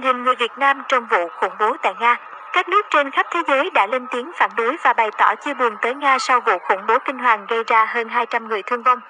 tình hình người Việt Nam trong vụ khủng bố tại Nga. Các nước trên khắp thế giới đã lên tiếng phản đối và bày tỏ chia buồn tới Nga sau vụ khủng bố kinh hoàng gây ra hơn 200 người thương vong.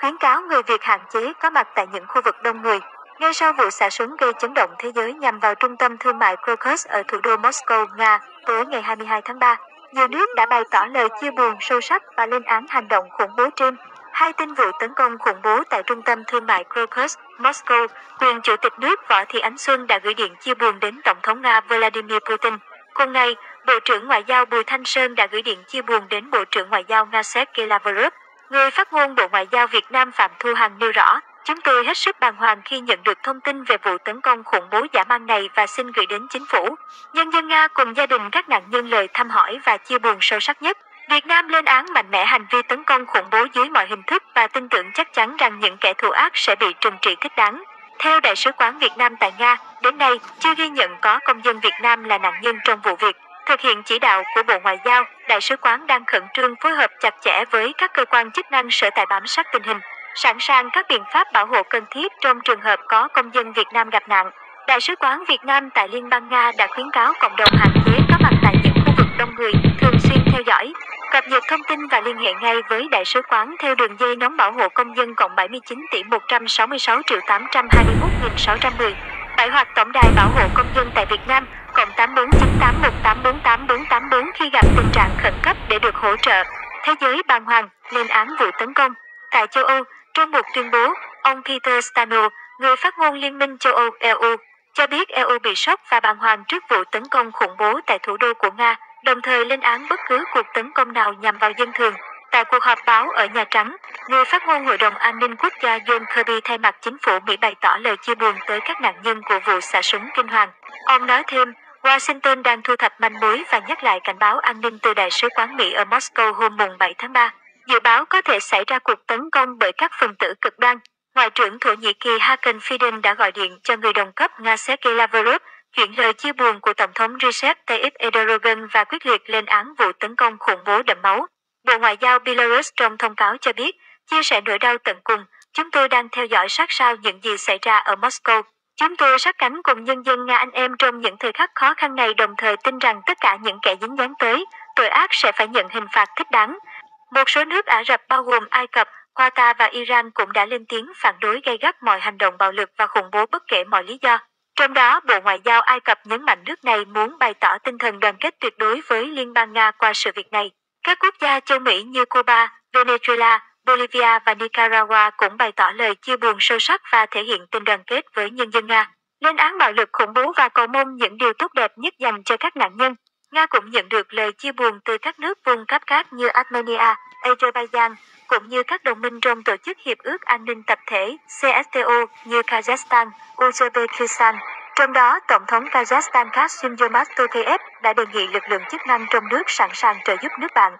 Khuyến cáo người Việt hạn chế có mặt tại những khu vực đông người. Ngay sau vụ xả súng gây chấn động thế giới nhằm vào trung tâm thương mại Krokus ở thủ đô Moscow, Nga, tối ngày 22 tháng 3, nhiều nước đã bày tỏ lời chia buồn sâu sắc và lên án hành động khủng bố trên. Hai tin vụ tấn công khủng bố tại trung tâm thương mại Krokus, Moscow, quyền chủ tịch nước Võ Thị Ánh Xuân đã gửi điện chia buồn đến Tổng thống Nga Vladimir Putin. Cùng ngày, Bộ trưởng Ngoại giao Bùi Thanh Sơn đã gửi điện chia buồn đến Bộ trưởng Ngoại giao Nga Sergei Lavrov. Người phát ngôn Bộ Ngoại giao Việt Nam Phạm Thu Hằng nêu rõ, chúng tôi hết sức bàng hoàng khi nhận được thông tin về vụ tấn công khủng bố giả mang này và xin gửi đến chính phủ, nhân dân Nga cùng gia đình các nạn nhân lời thăm hỏi và chia buồn sâu sắc nhất. Việt Nam lên án mạnh mẽ hành vi tấn công khủng bố dưới mọi hình thức và tin tưởng chắc chắn rằng những kẻ thù ác sẽ bị trừng trị thích đáng. Theo Đại sứ quán Việt Nam tại Nga, đến nay chưa ghi nhận có công dân Việt Nam là nạn nhân trong vụ việc. Thực hiện chỉ đạo của Bộ Ngoại giao, Đại sứ quán đang khẩn trương phối hợp chặt chẽ với các cơ quan chức năng sở tại bám sát tình hình, sẵn sàng các biện pháp bảo hộ cần thiết trong trường hợp có công dân Việt Nam gặp nạn. Đại sứ quán Việt Nam tại Liên bang Nga đã khuyến cáo cộng đồng hạn chế có mặt tại những khu vực đông người, thường xuyên theo dõi, cập nhật thông tin và liên hệ ngay với đại sứ quán theo đường dây nóng bảo hộ công dân cộng 79 tỷ 166 triệu 821.610. Tại hoặc tổng đài bảo hộ công dân tại Việt Nam cộng 849818484484 khi gặp tình trạng khẩn cấp để được hỗ trợ. Thế giới bàng hoàng lên án vụ tấn công. Tại châu Âu, trong một tuyên bố, ông Peter Stano, người phát ngôn Liên minh châu Âu EU, cho biết EU bị sốc và bàng hoàng trước vụ tấn công khủng bố tại thủ đô của Nga, đồng thời lên án bất cứ cuộc tấn công nào nhằm vào dân thường. Tại cuộc họp báo ở Nhà Trắng, người phát ngôn Hội đồng An ninh Quốc gia John Kirby thay mặt chính phủ Mỹ bày tỏ lời chia buồn tới các nạn nhân của vụ xả súng kinh hoàng. Ông nói thêm, Washington đang thu thập manh mối và nhắc lại cảnh báo an ninh từ Đại sứ quán Mỹ ở Moscow hôm mùng 7 tháng 3. Dự báo có thể xảy ra cuộc tấn công bởi các phần tử cực đoan. Ngoại trưởng Thổ Nhĩ Kỳ Hakan Fidan đã gọi điện cho người đồng cấp Nga Sergei Lavrov, chuyển lời chia buồn của Tổng thống Recep Tayyip Erdogan và quyết liệt lên án vụ tấn công khủng bố đẫm máu. Bộ Ngoại giao Belarus trong thông cáo cho biết, chia sẻ nỗi đau tận cùng, chúng tôi đang theo dõi sát sao những gì xảy ra ở Moscow. Chúng tôi sát cánh cùng nhân dân Nga anh em trong những thời khắc khó khăn này đồng thời tin rằng tất cả những kẻ dính dáng tới, tội ác sẽ phải nhận hình phạt thích đáng. Một số nước Ả Rập bao gồm Ai Cập, Qatar và Iran cũng đã lên tiếng phản đối gay gắt mọi hành động bạo lực và khủng bố bất kể mọi lý do. Trong đó, Bộ Ngoại giao Ai Cập nhấn mạnh nước này muốn bày tỏ tinh thần đoàn kết tuyệt đối với Liên bang Nga qua sự việc này. Các quốc gia châu Mỹ như Cuba, Venezuela, Bolivia và Nicaragua cũng bày tỏ lời chia buồn sâu sắc và thể hiện tình đoàn kết với nhân dân Nga, lên án bạo lực khủng bố và cầu mong những điều tốt đẹp nhất dành cho các nạn nhân. Nga cũng nhận được lời chia buồn từ các nước vùng Cáp Cát như Armenia, Azerbaijan, cũng như các đồng minh trong Tổ chức Hiệp ước An ninh Tập thể CSTO như Kazakhstan, Uzbekistan. Trong đó, Tổng thống Kazakhstan Kassym-Jomart đã đề nghị lực lượng chức năng trong nước sẵn sàng trợ giúp nước bạn.